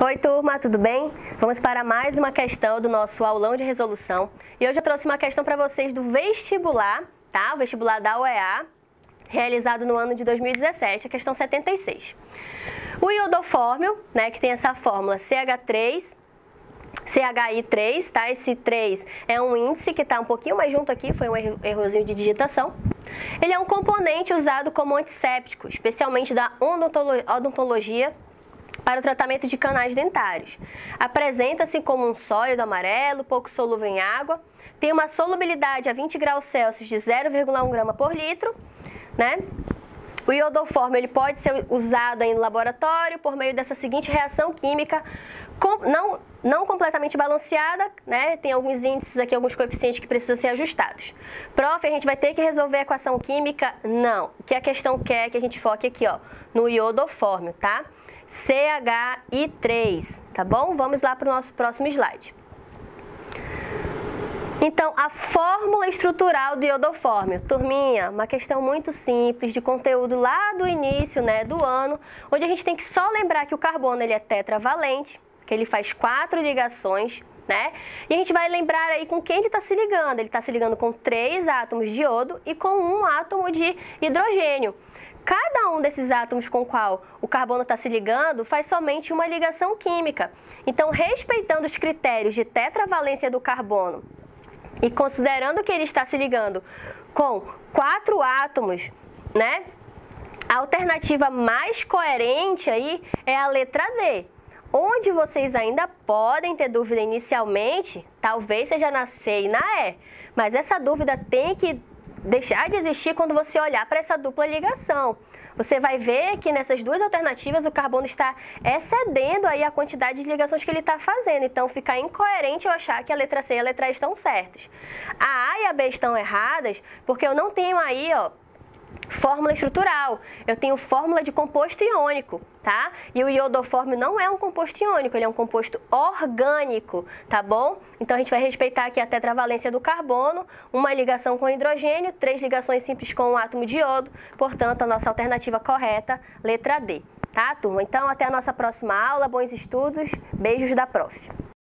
Oi, turma, tudo bem? Vamos para mais uma questão do nosso aulão de resolução. E hoje eu trouxe uma questão para vocês do vestibular, tá? O vestibular da UEA, realizado no ano de 2017, a questão 76. O iodofórmio, né, que tem essa fórmula CH3 CHI3, tá? Esse 3 é um índice que está um pouquinho mais junto aqui, foi um errozinho de digitação. Ele é um componente usado como antisséptico, especialmente da odontologia para o tratamento de canais dentários. Apresenta-se como um sólido amarelo, pouco solúvel em água, tem uma solubilidade a 20 graus Celsius de 0,1 grama por litro, né? O iodoforme ele pode ser usado em laboratório por meio dessa seguinte reação química, com, não, não completamente balanceada, né? Tem alguns índices aqui, alguns coeficientes que precisam ser ajustados. Prof, a gente vai ter que resolver a equação química? Não. O que a questão quer é que a gente foque aqui, ó, no iodoforme, tá? CHI3, tá bom? Vamos lá para o nosso próximo slide. Então, a fórmula estrutural do iodofórmio. Turminha, uma questão muito simples, de conteúdo lá do início né, do ano, onde a gente tem que só lembrar que o carbono ele é tetravalente, que ele faz quatro ligações, né? E a gente vai lembrar aí com quem ele está se ligando. Ele está se ligando com três átomos de iodo e com um átomo de hidrogênio. Cada um desses átomos com o qual o carbono está se ligando faz somente uma ligação química. Então, respeitando os critérios de tetravalência do carbono e considerando que ele está se ligando com quatro átomos, né? A alternativa mais coerente aí é a letra D. Onde vocês ainda podem ter dúvida inicialmente, talvez seja na C e na E, mas essa dúvida tem que deixar de existir quando você olhar para essa dupla ligação. Você vai ver que nessas duas alternativas o carbono está excedendo aí a quantidade de ligações que ele está fazendo. Então fica incoerente eu achar que a letra C e a letra E estão certas. A A e a B estão erradas porque eu não tenho aí, ó, Fórmula estrutural, eu tenho fórmula de composto iônico, tá? E o iodofórmio não é um composto iônico, ele é um composto orgânico, tá bom? Então a gente vai respeitar aqui a tetravalência do carbono, uma ligação com hidrogênio, três ligações simples com o átomo de iodo, portanto a nossa alternativa correta, letra D, tá, turma? Então até a nossa próxima aula, bons estudos, beijos da prof.